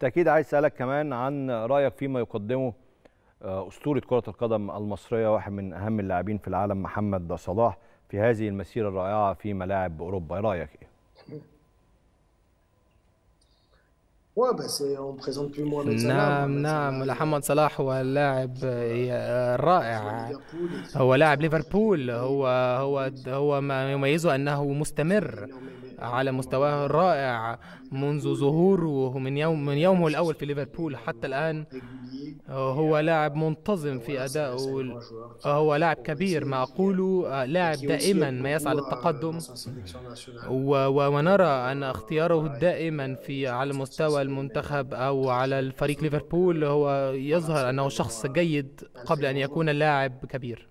بالتاكيد عايز أسألك كمان عن رأيك فيما يقدمه آه، أسطورة كرة القدم المصرية واحد من أهم اللاعبين في العالم محمد صلاح في هذه المسيرة الرائعة في ملاعب أوروبا. إيه رأيك؟ إيه. نعم نعم. محمد صلاح هو لاعب il joue à رائع. Liverpool et qui, هو لاعب ليفربول. هو هو هو ما يميزه أنه مستمر. على مستواه الرائع منذ ظهوره من يوم من يومه الأول في ليفربول. حتى الآن. هو لاعب منتظم في أدائه هو لاعب كبير. ما أقوله لاعب دائما ما يسعى للتقدم. ونرى أن اختياره دائما في على مستوى المنتخب أو على الفريق ليفربول. هو يظهر أنه شخص جيد قبل أن يكون لاعب كبير.